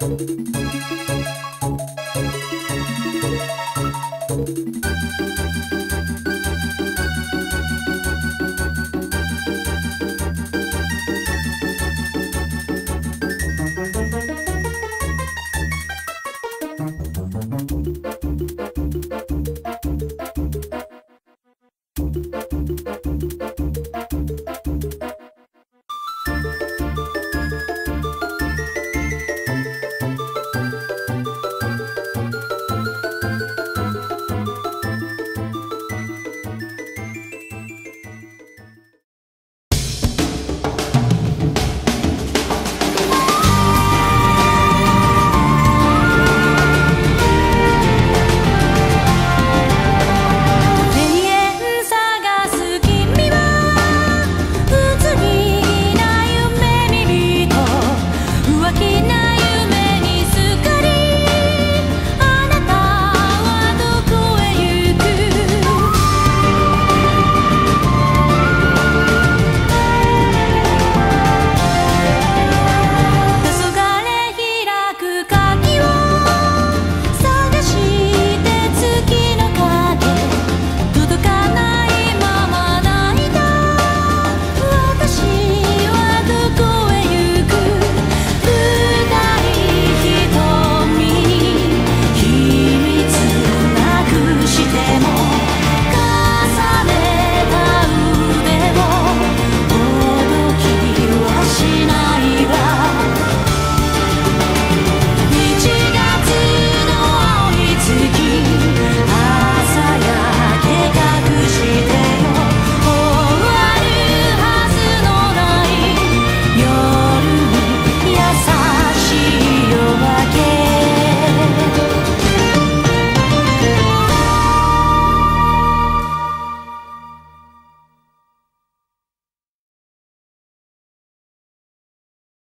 Müzik